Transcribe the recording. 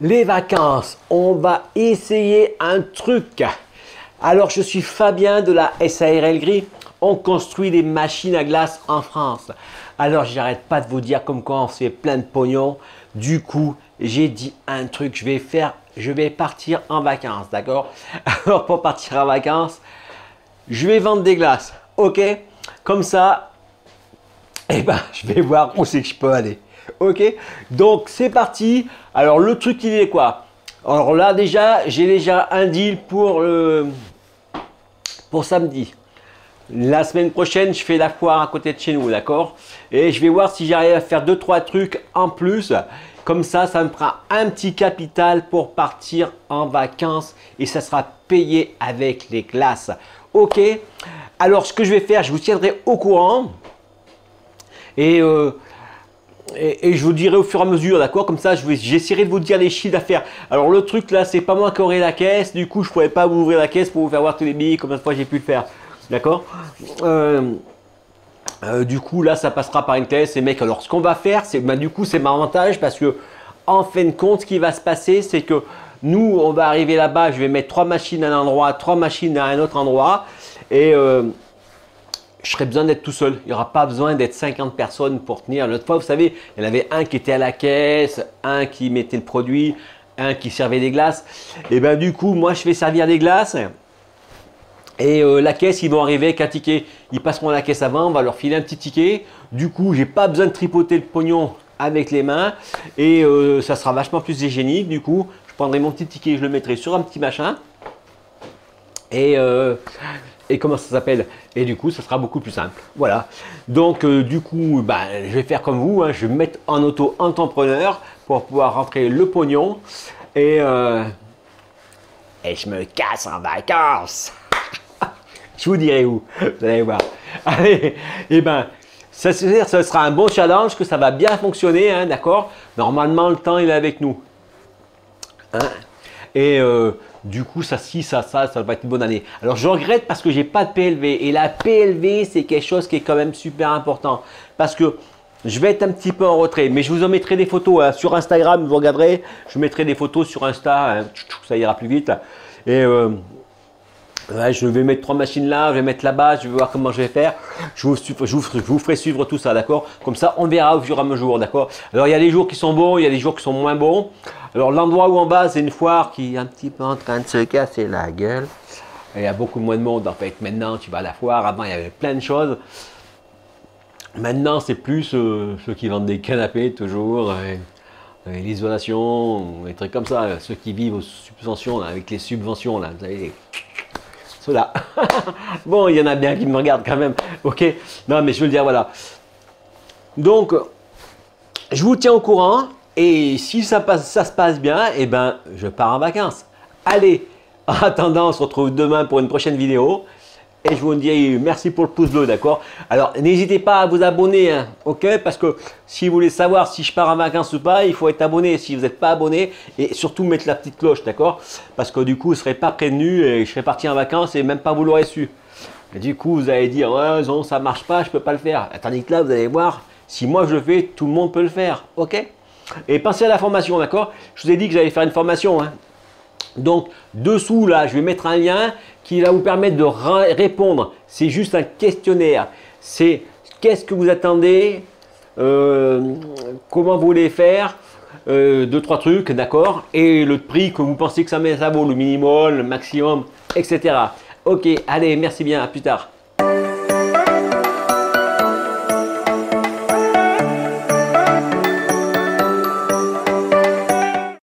les vacances, on va essayer un truc. Alors, je suis Fabien de la SARL Gris. On construit des machines à glace en France. Alors, j'arrête pas de vous dire comme quoi on fait plein de pognon. Du coup, j'ai dit un truc, je vais faire, je vais partir en vacances, d'accord? Alors, pour partir en vacances, je vais vendre des glaces, ok? Comme ça, eh ben, je vais voir où c'est que je peux aller. Ok Donc c'est parti. Alors le truc il est quoi? Alors là déjà, j'ai déjà un deal pour, pour samedi. La semaine prochaine, je fais la foire à côté de chez nous, d'accord? Et je vais voir si j'arrive à faire deux trois trucs en plus. Comme ça, ça me prend un petit capital pour partir en vacances et ça sera payé avec les classes. Ok? Alors, ce que je vais faire, je vous tiendrai au courant. Et euh, et, je vous dirai au fur et à mesure, d'accord? Comme ça, j'essaierai de vous dire les chiffres d'affaires. Alors le truc là, c'est pas moi qui aurai la caisse. Du coup, je pourrais pas vous ouvrir la caisse pour vous faire voir tous les billets, combien de fois j'ai pu le faire. D'accord? Euh, euh, Du coup, là, ça passera par une caisse. Et mec, alors ce qu'on va faire, c'est bah, du coup, c'est mon avantage parce que en fin de compte, ce qui va se passer, c'est que nous, on va arriver là-bas. Je vais mettre trois machines à un endroit, trois machines à un autre endroit. Et euh, je serais besoin d'être tout seul. Il n'y aura pas besoin d'être 50 personnes pour tenir. L'autre fois, vous savez, il y en avait un qui était à la caisse, un qui mettait le produit, un qui servait des glaces. Et bien du coup, moi, je vais servir des glaces. Et euh, la caisse, ils vont arriver avec un ticket. Ils passeront à la caisse avant, on va leur filer un petit ticket. Du coup, j'ai pas besoin de tripoter le pognon avec les mains. Et euh, ça sera vachement plus hygiénique. Du coup, je prendrai mon petit ticket, je le mettrai sur un petit machin. Et, euh, et comment ça s'appelle Et du coup, ça sera beaucoup plus simple. Voilà. Donc, euh, du coup, bah, je vais faire comme vous. Hein. je vais me mettre en auto-entrepreneur pour pouvoir rentrer le pognon. Et, euh, et je me casse en vacances. je vous dirai où. Vous allez voir. Allez, et eh ben, ça, ça sera un bon challenge, que ça va bien fonctionner, hein, d'accord? Normalement, le temps, il est avec nous. Hein? Et euh, du coup, ça, si, ça, ça, ça va être une bonne année. Alors, je regrette parce que j'ai pas de PLV. Et la PLV, c'est quelque chose qui est quand même super important. Parce que je vais être un petit peu en retrait, mais je vous en mettrai des photos hein. sur Instagram. Vous regarderez, je mettrai des photos sur Insta. Hein. ça ira plus vite. Et euh, je vais mettre trois machines là, je vais mettre là-bas, je vais voir comment je vais faire. Je vous, ferai suivre tout ça, d'accord? Comme ça, on verra au fur et à mesure, d'accord? Alors, il y a des jours qui sont bons, il y a des jours qui sont moins bons. Alors, l'endroit où en bas, c'est une foire qui est un petit peu en train de se casser la gueule. il y a beaucoup moins de monde, en fait. Maintenant, tu vas à la foire. Avant, il y avait plein de choses. Maintenant, c'est plus euh, ceux qui vendent des canapés, toujours. l'isolation, des trucs comme ça. Ceux qui vivent aux subventions, avec les subventions, là. bon, il y en a bien qui me regardent quand même. Ok Non, mais je veux le dire, voilà. Donc, je vous tiens au courant. Et si ça, passe, ça se passe bien, eh ben, je pars en vacances. Allez, en attendant, on se retrouve demain pour une prochaine vidéo. Et je vous dis merci pour le pouce bleu, d'accord Alors, n'hésitez pas à vous abonner, hein, ok Parce que si vous voulez savoir si je pars en vacances ou pas, il faut être abonné si vous n'êtes pas abonné. Et surtout mettre la petite cloche, d'accord Parce que du coup, vous ne serez pas prévenu et je serai parti en vacances et même pas vous l'aurez su. Du coup, vous allez dire, ouais, non, ça marche pas, je ne peux pas le faire. Tandis que là, vous allez voir, si moi je le fais, tout le monde peut le faire, ok Et pensez à la formation, d'accord Je vous ai dit que j'allais faire une formation, hein donc, dessous, là, je vais mettre un lien qui va vous permettre de répondre. C'est juste un questionnaire. C'est qu'est-ce que vous attendez, euh, comment vous voulez faire, euh, deux, trois trucs, d'accord Et le prix que vous pensez que ça, ça vaut, le minimum, le maximum, etc. Ok, allez, merci bien, à plus tard.